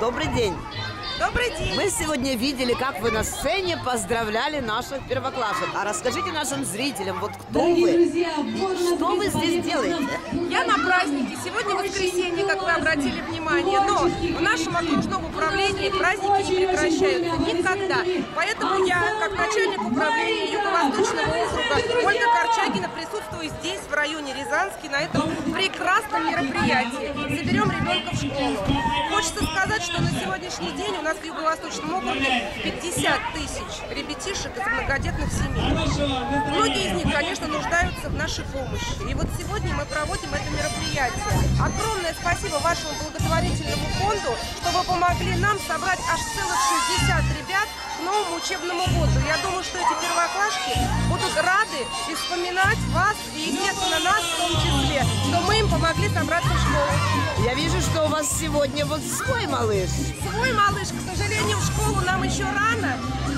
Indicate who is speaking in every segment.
Speaker 1: Добрый день.
Speaker 2: Добрый день.
Speaker 1: Мы сегодня видели, как вы на сцене поздравляли наших первоклашек. А расскажите нашим зрителям, вот кто
Speaker 3: Дорогие
Speaker 1: вы
Speaker 3: друзья,
Speaker 1: и что вы здесь делаете?
Speaker 2: Я на празднике. Сегодня воскресенье, как вы обратили внимание. Но в нашем окружном управлении праздники не прекращаются никогда. Поэтому я, как начальник управления Юго-Восточного округа Ольга Корчагина, присутствую здесь, в районе Рязанский, на этом прекрасном мероприятии. Заберем ребенка в школу. Хочется сказать, что на сегодняшний день у нас в Юго-Восточном округе 50 тысяч ребятишек из многодетных семей. Многие из них, конечно, нуждаются в нашей помощи. И вот сегодня мы проводим это мероприятие. Огромное спасибо вашему благотворительному фонду, что вы помогли нам собрать аж целых 60 ребят к новому учебному году. Я думаю, что эти первоклашки и вспоминать вас, и, естественно, нас в том числе, что мы им помогли собраться в школу.
Speaker 1: Я вижу, что у вас сегодня вот свой малыш.
Speaker 2: Свой малыш, к сожалению, в школу нам еще рано.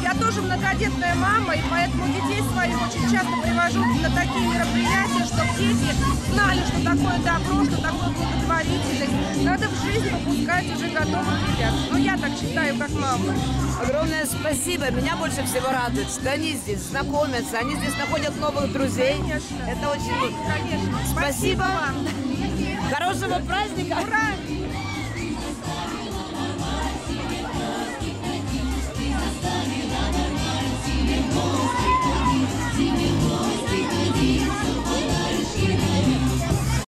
Speaker 2: Я тоже многодетная мама, и поэтому детей своих очень часто привожу на такие мероприятия, чтобы дети знали, что такое добро, что такое благотворительность. Надо в жизнь выпускать уже готовых ребят. Ну, я так считаю, как мама.
Speaker 1: Огромное спасибо. Меня больше всего радует, что они здесь знакомятся, они здесь находят новых друзей.
Speaker 2: Конечно.
Speaker 1: Это очень...
Speaker 2: Конечно.
Speaker 1: Спасибо.
Speaker 2: вам.
Speaker 1: Хорошего праздника.
Speaker 2: Ура!